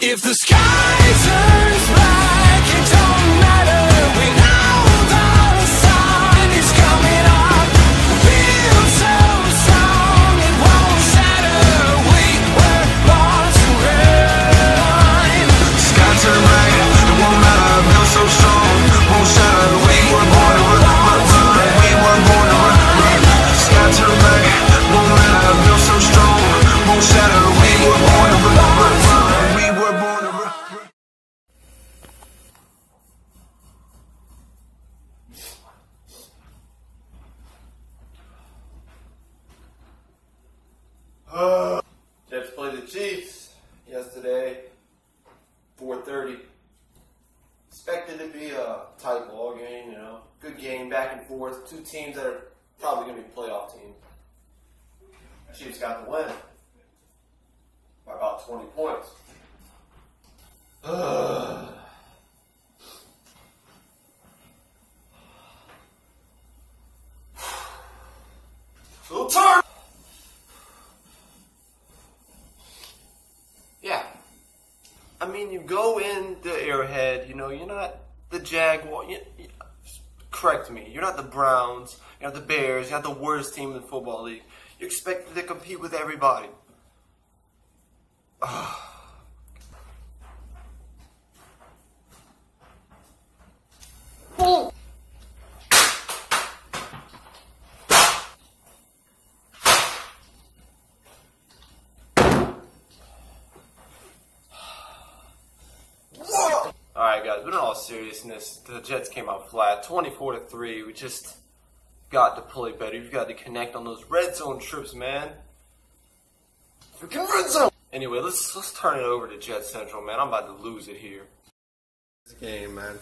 If the sky turns black, you go in the Arrowhead, you know, you're not the Jaguar. You, you- correct me. You're not the Browns. You're not the Bears. You're not the worst team in the football league. You're expected to compete with everybody. All right, guys. But in all seriousness, the Jets came out flat, twenty-four to three. We just got to play better. You've got to connect on those red zone trips, man. Freaking red zone. Anyway, let's let's turn it over to Jets Central, man. I'm about to lose it here. This game, man.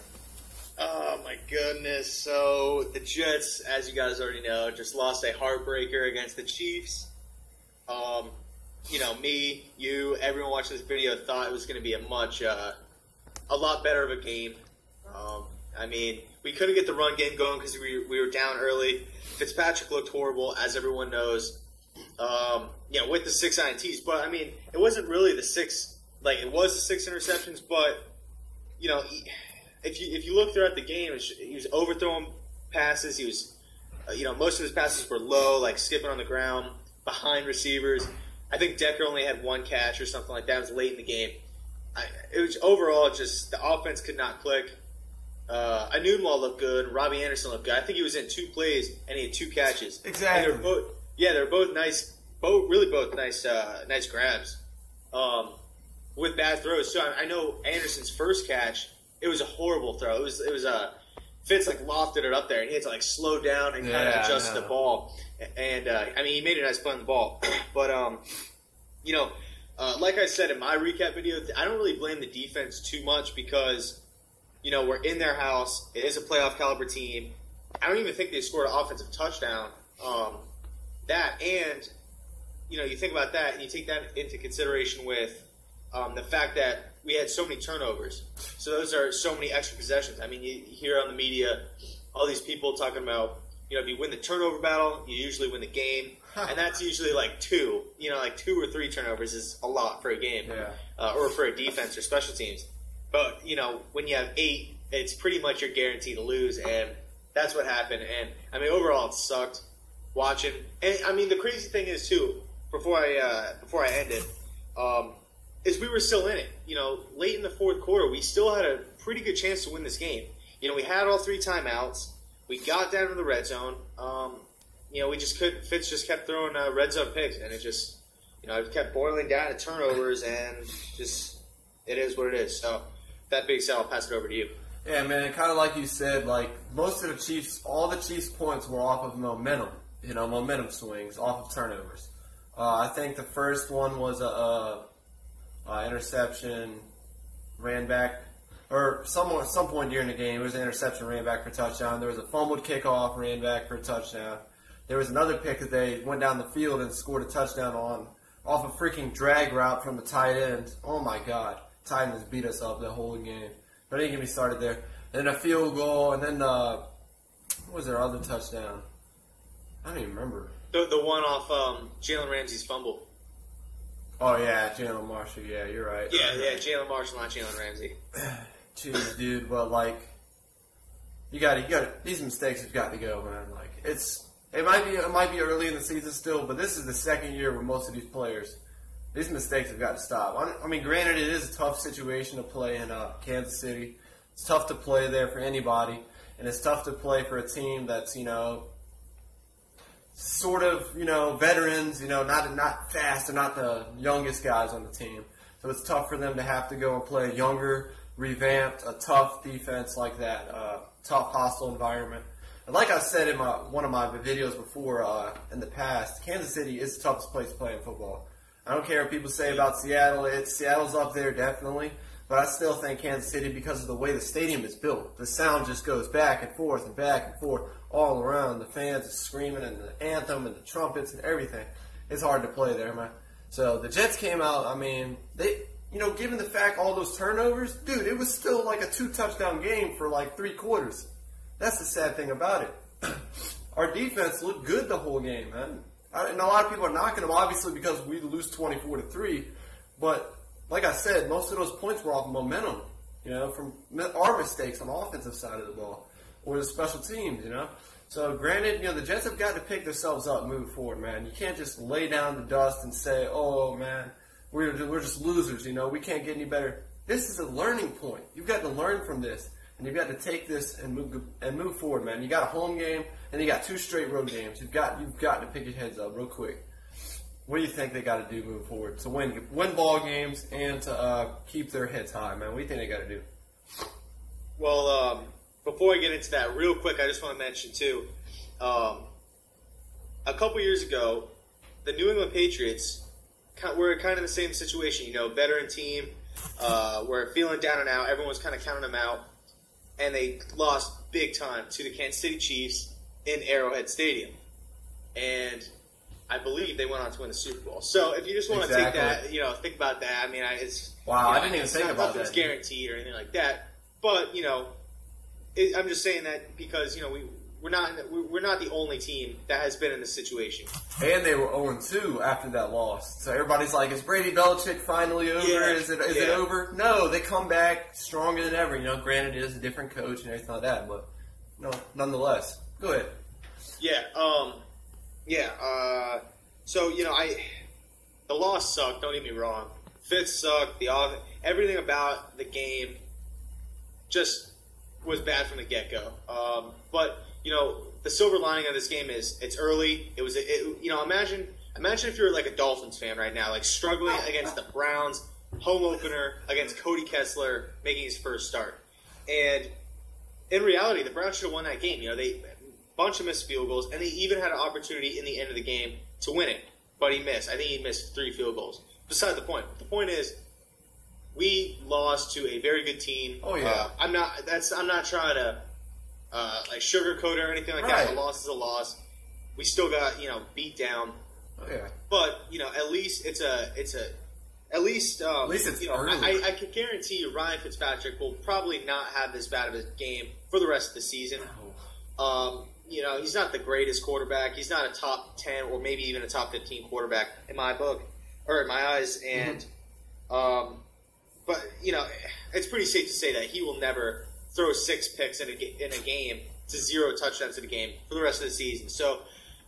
Oh my goodness. So the Jets, as you guys already know, just lost a heartbreaker against the Chiefs. Um, you know, me, you, everyone watching this video thought it was going to be a much, uh, a lot better of a game. Um, I mean, we couldn't get the run game going because we, we were down early. Fitzpatrick looked horrible, as everyone knows. Um, you know, with the six INTs, but I mean, it wasn't really the six. Like it was the six interceptions, but you know, if you if you look throughout the game, he was overthrowing passes. He was, uh, you know, most of his passes were low, like skipping on the ground behind receivers. I think Decker only had one catch or something like that. It was late in the game. I, it was overall just the offense could not click. Uh, Enunwa looked good. Robbie Anderson looked good. I think he was in two plays and he had two catches. Exactly. They're both, yeah, they're both nice. Both really both nice, uh, nice grabs. Um, with bad throws. So I, I know Anderson's first catch, it was a horrible throw. It was it was a Fitz like lofted it up there, and he had to like slow down and kind of Yeah, adjust the ball. And uh, I mean, he made a nice play on the ball, but um, you know, uh, like I said in my recap video, I don't really blame the defense too much because you know we're in their house. It is a playoff caliber team. I don't even think they scored an offensive touchdown. Um, that and you know you think about that and you take that into consideration with um, the fact that we had so many turnovers. So those are so many extra possessions. I mean, you hear on the media all these people talking about, you know, if you win the turnover battle, you usually win the game, and that's usually like two. You know, like two or three turnovers is a lot for a game, Yeah. uh, or for a defense or special teams. But you know, when you have eight, it's pretty much you're guaranteed to lose, and that's what happened. And I mean, overall, it sucked watching. And I mean, the crazy thing is too. Before I uh, before I end it, um, is we were still in it. You know, late in the fourth quarter, we still had a pretty good chance to win this game. You know, we had all three timeouts. We got down to the red zone. Um, you know, we just couldn't. Fitz just kept throwing uh, red zone picks, and it just, you know, it kept boiling down to turnovers, and just it is what it is. So, that big sell, I'll pass it over to you. Yeah, man, kind of like you said, like most of the Chiefs, all the Chiefs' points were off of momentum. You know, momentum swings off of turnovers. Uh, I think the first one was a, a, a interception, ran back, or some at some point during the game, it was an interception, ran back for a touchdown. There was a fumbled kickoff, ran back for a touchdown. There was another pick that they went down the field and scored a touchdown on off a freaking drag route from the tight end. Oh my God, tight ends beat us up the whole game. But didn't get me started there. And then a field goal, and then uh, what was their other touchdown? I don't even remember. The, the one off um, Jalen Ramsey's fumble. Oh yeah, Jalin Marshall. Yeah, you're right. Yeah, yeah, Jalin Marshall, not Jalen Ramsey. Jeez, dude, but like, you got to, you got to. These mistakes have got to go, man. Like, it's it might be it might be early in the season still, but this is the second year where most of these players. These mistakes have got to stop. I- I mean, granted, it is a tough situation to play in uh, Kansas City. It's tough to play there for anybody, and it's tough to play for a team that's you know sort of, you know, veterans, you know, not not fast, they're not the youngest guys on the team. So it's tough for them to have to go and play younger, revamped, a tough defense like that, uh, tough hostile environment. And like I said in my one of my videos before uh, in the past, Kansas City is the toughest place to play in football. I don't care what people say about Seattle. It's Seattle's up there definitely, but I still think Kansas City because of the way the stadium is built. The sound just goes back and forth and back and forth all around. The fans are screaming and the anthem and the trumpets and everything. It's hard to play there, man. So the Jets came out. I mean, they, you know, given the fact all those turnovers, dude, it was still like a two touchdown game for like three quarters. That's the sad thing about it. Our defense looked good the whole game, man. And a lot of people are knocking them, obviously, because we lose 24 to 3. But, like I said, most of those points were off momentum, you know, from our mistakes on the offensive side of the ball or the special teams, you know. So, granted, you know, the Jets have got to pick themselves up and move forward, man. You can't just lay down the dust and say, oh, man, we're, we're just losers, you know, we can't get any better. This is a learning point. You've got to learn from this. And you've got to take this and move and move forward, man. You got a home game and you got two straight road games. You've got you've got to pick your heads up real quick. What do you think they got to do moving forward to win win ball games and to uh, keep their heads high, man? What do you think they got to do? Well, um, before I get into that, real quick, I just want to mention too. Um, a couple years ago, the New England Patriots were kind of the same situation. You know, veteran team, uh, were feeling down and out. Everyone's kind of counting them out, and they lost big time to the Kansas City Chiefs in Arrowhead Stadium, and I believe they went on to win the Super Bowl. So if you just want to take that, you know, think about that. I mean, I, it's Wow, you I didn't even think about nothing's It's guaranteed or anything like that. But you know, it, I'm just saying that because you know we we're not we- we're not the only team that has been in this situation. And they were 0 2 after that loss. So everybody's like, is Brady Belichick finally over? Yeah, is it is it over? No, they come back stronger than ever. You know, granted, it is a different coach and everything like that, but no, nonetheless. Go ahead. Yeah, um, yeah. Uh, so you know, I the loss sucked. Don't get me wrong. Fitz sucked. The off, everything about the game just was bad from the get go. Um, but you know, the silver lining of this game is it's early. It was, it, you know, imagine imagine if you're like a Dolphins fan right now, like struggling against the Browns, home opener against Cody Kessler making his first start, and in reality, the Browns should have won that game. You know, they bunch of missed field goals, and they even had an opportunity in the end of the game to win it, but he missed. I think he missed three field goals. Beside the point. The point is, we lost to a very good team. Oh, yeah. Uh, I'm not. That's. I'm not trying to uh, like sugarcoat or anything like Right. that. A loss is a loss. We still got you know beat down, Oh, yeah. but you know at least it's a it's a at least um, At least it's you know early. I, I can guarantee you Ryan Fitzpatrick will probably not have this bad of a game for the rest of the season. Um, you know he's not the greatest quarterback. He's not a top ten or maybe even a top fifteen quarterback in my book or in my eyes. And um, but you know it's pretty safe to say that he will never throw six picks in a in a game to zero touchdowns in a game for the rest of the season. So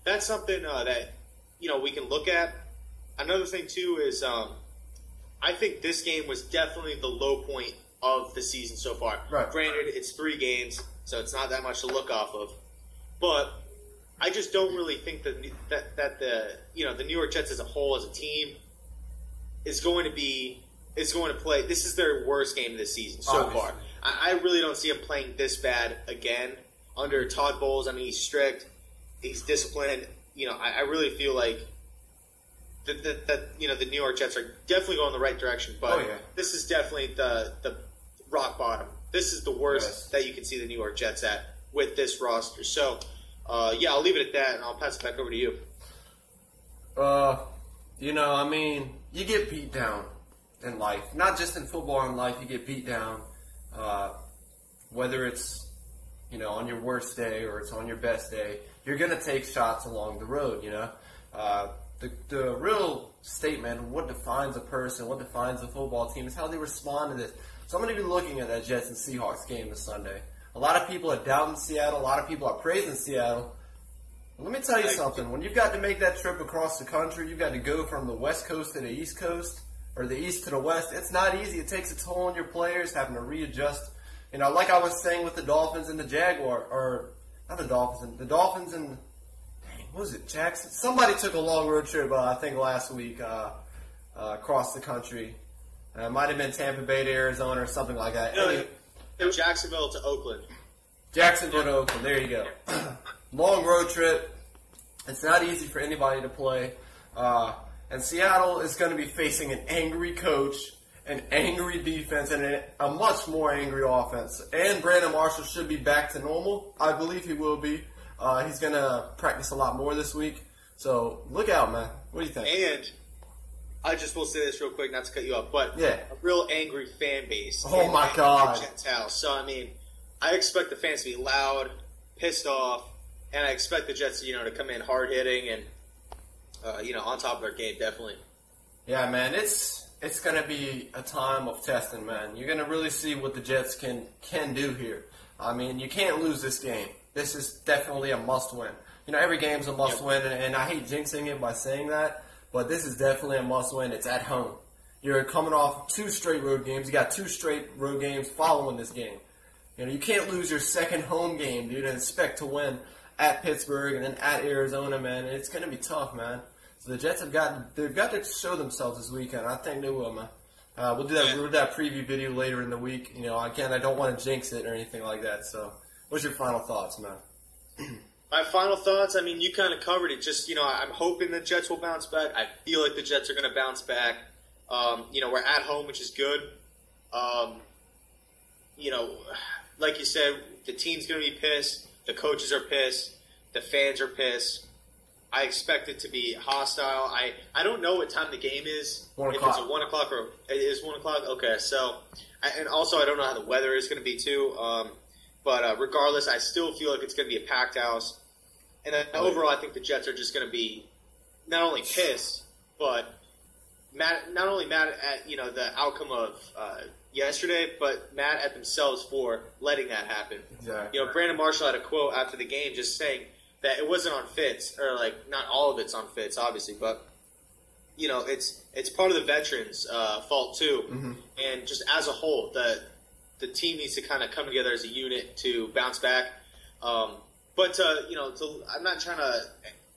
that's something uh, that you know we can look at. Another thing too is um, I think this game was definitely the low point of the season so far. Right. Granted, it's three games, so it's not that much to look off of, but I just don't really think that that, that the you know the New York Jets as a whole as a team is going to be is going to play. This is their worst game of the season so Obviously. far. I, I really don't see them playing this bad again under Todd Bowles. I mean, he's strict, he's disciplined. You know, I, I really feel like that, that, that you know the New York Jets are definitely going the right direction. But Oh, yeah. this is definitely the the rock bottom. This is the worst Yes. that you can see the New York Jets at with this roster. So, uh, yeah, I'll leave it at that, and I'll pass it back over to you. Uh, you know, I mean, you get beat down in life. Not just in football in life, you get beat down. Uh, whether it's, you know, on your worst day or it's on your best day, you're going to take shots along the road, you know. Uh, the the real statement, what defines a person, what defines a football team, is how they respond to this. So I'm going to be looking at that Jets and Seahawks game this Sunday. A lot of people are doubting Seattle. A lot of people are praising Seattle. Let me tell you something. When you've got to make that trip across the country, you've got to go from the West Coast to the East Coast, or the East to the West. It's not easy. It takes a toll on your players, having to readjust. You know, like I was saying with the Dolphins and the Jaguar, or not the Dolphins, the Dolphins and dang, what was it, Jackson? Somebody took a long road trip, uh, I think last week, uh, uh, across the country. Uh, it might have been Tampa Bay to Arizona or something like that. No, Anyway, Jacksonville to Oakland. Jacksonville to Oakland. There you go. Long road trip. It's not easy for anybody to play. Uh, and Seattle is going to be facing an angry coach, an angry defense, and a, much more angry offense. And Brandon Marshall should be back to normal. I believe he will be. Uh, he's going to practice a lot more this week. So look out, man. What do you think? And I just will say this real quick, not to cut you off, but Yeah. a real angry fan base. Oh my God. house. So I mean, I expect the fans to be loud, pissed off, and I expect the Jets, you know, to come in hard hitting and uh, you know on top of their game, definitely. Yeah, man, it's it's gonna be a time of testing, man. You're gonna really see what the Jets can can do here. I mean, you can't lose this game. This is definitely a must win. You know, every game's a must Yep. win, and, and I hate jinxing it by saying that, but this is definitely a must win. It's at home. You're coming off two straight road games. You got two straight road games following this game. You know, you can't lose your second home game, dude, and expect to win at Pittsburgh and then at Arizona, man. It's going to be tough, man. So the Jets have got they've got to show themselves this weekend. I think they will, man. Uh, we'll do that. We'll do that preview video later in the week. You know, again, I don't want to jinx it or anything like that. So, what's your final thoughts, man? My final thoughts. I mean, you kind of covered it. Just you know, I'm hoping the Jets will bounce back. I feel like the Jets are going to bounce back. Um, you know, we're at home, which is good. Um, you know, like you said, the team's going to be pissed. The coaches are pissed. The fans are pissed. I expect it to be hostile. I, I don't know what time the game is. One if o'clock. it's a one o'clock or it is one o'clock. Okay, so I- and also I don't know how the weather is going to be too. Um, but uh, regardless, I still feel like it's going to be a packed house. And then overall, I think the Jets are just going to be not only pissed, but mad, not only mad at you know the outcome of uh, yesterday, but mad at themselves for letting that happen. Exactly. You know, Brandon Marshall had a quote after the game just saying that it wasn't on Fitz, or like not all of it's on Fitz, obviously, but you know, it's it's part of the veterans' uh, fault too, and just as a whole, the the team needs to kind of come together as a unit to bounce back. Um, but uh, you know, to, I'm not trying to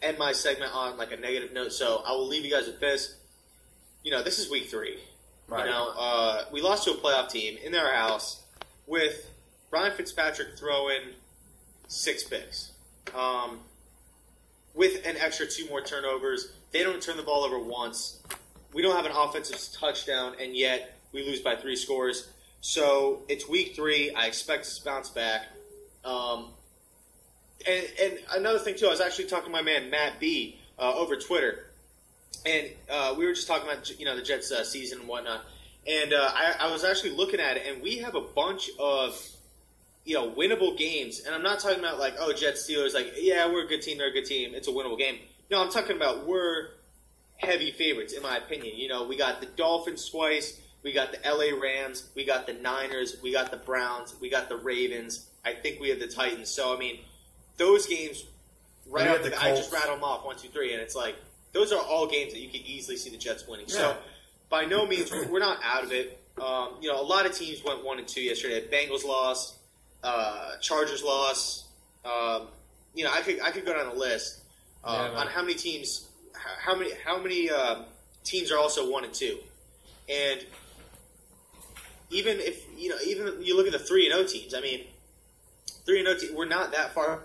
end my segment on like a negative note, so I will leave you guys with this. You know, this is week three. Right. You know, uh, we lost to a playoff team in their house with Ryan Fitzpatrick throwing six picks. Um, with an extra two more turnovers, they don't turn the ball over once. We don't have an offensive touchdown, and yet we lose by three scores. So it's week three. I expect us to bounce back. Um, and, and another thing too, I was actually talking to my man Matt B uh, over Twitter, and uh, we were just talking about you know the Jets uh, season and whatnot. And uh, I, I was actually looking at it, and we have a bunch of you know winnable games. And I'm not talking about like oh Jets Steelers, like yeah we're a good team, they're a good team, it's a winnable game. No, I'm talking about we're heavy favorites in my opinion. You know we got the Dolphins twice, we got the LA Rams, we got the Niners, we got the Browns, we got the Ravens. I think we have the Titans. So I mean those games right off the the, I just rattle them off one, two, three, and it's like those are all games that you can easily see the Jets winning. Yeah. So by no means we're not out of it. Um, you know, a lot of teams went one and two yesterday. Bengals lost, uh, Chargers lost. Um, you know, I could I could go down the list um, Yeah, on how many teams, how many how many um, teams are also one and two, and even if you know, even you look at the three and O teams. I mean, three and O team, we're not that far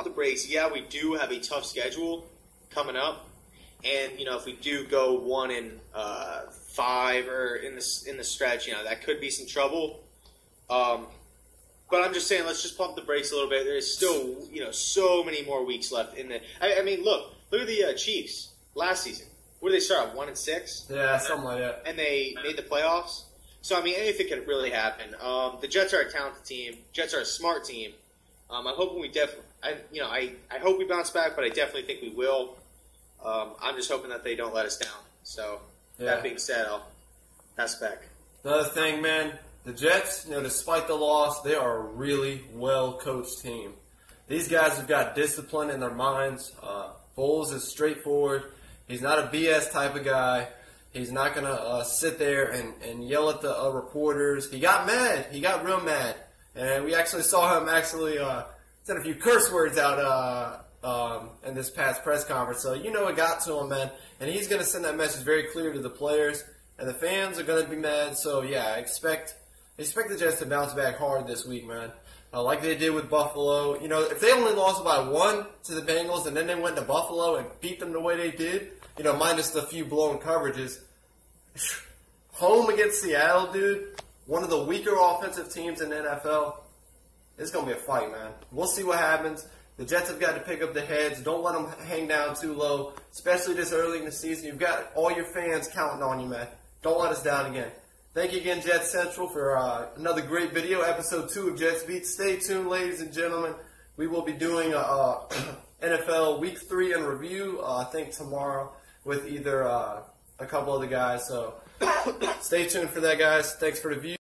about the breaks. Yeah, we do have a tough schedule coming up, and you know if we do go one and uh, five or in the in the stretch, you know that could be some trouble. Um, but I'm just saying, let's just pump the brakes a little bit. There's still you know so many more weeks left in the. I, I mean, look, look at the uh, Chiefs last season. Where did they start? One and six Yeah, something like that. and they made the playoffs. So I mean, anything could really happen. Um, the Jets are a talented team. Jets are a smart team. Um, I'm hoping we definitely, I, you know, I, I hope we bounce back, but I definitely think we will. Um, I'm just hoping that they don't let us down. So Yeah. that being said, I'll pass back. Another thing, man, the Jets, you know, despite the loss, they are a really well coached team. These guys have got discipline in their minds. Uh, Bowles is straightforward. He's not a BS type of guy. He's not going to uh, sit there and, and yell at the uh, reporters. He got mad. He got real mad. And we actually saw him actually uh, send a few curse words out uh, um, in this past press conference. So you know it got to him, man. And he's going to send that message very clear to the players. And the fans are going to be mad. So yeah, expect expect the Jets to bounce back hard this week, man. Uh, like they did with Buffalo. You know, if they only lost by one to the Bengals and then they went to Buffalo and beat them the way they did, you know, minus the few blown coverages, home against Seattle, dude, one of the weaker offensive teams in the NFL, it's going to be a fight, man. We'll see what happens. The Jets have got to pick up the heads. Don't let them hang down too low, especially this early in the season. You've got all your fans counting on you, man. Don't let us down again. Thank you again, Jets Central, for uh, another great video, episode two of Jets Beat. Stay tuned, ladies and gentlemen. We will be doing a, uh NFL Week Three in review. Uh, I think tomorrow with either uh, a couple of the guys. So stay tuned for that, guys. Thanks for the view.